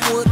I would